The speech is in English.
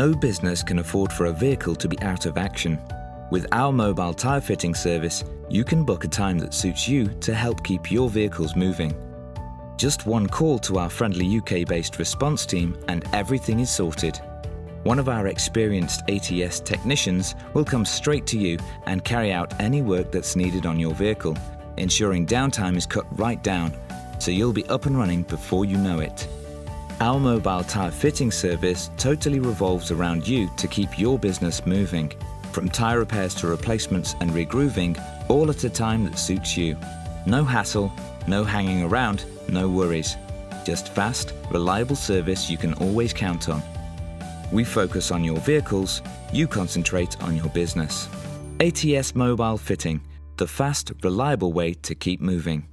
No business can afford for a vehicle to be out of action. With our mobile tyre fitting service, you can book a time that suits you to help keep your vehicles moving. Just one call to our friendly UK based response team and everything is sorted. One of our experienced ATS technicians will come straight to you and carry out any work that's needed on your vehicle, ensuring downtime is cut right down so you'll be up and running before you know it. Our mobile tyre fitting service totally revolves around you to keep your business moving, from tyre repairs to replacements and regrooving, all at a time that suits you. No hassle, no hanging around, no worries. Just fast, reliable service you can always count on. We focus on your vehicles, you concentrate on your business. ATS Mobile Fitting, the fast, reliable way to keep moving.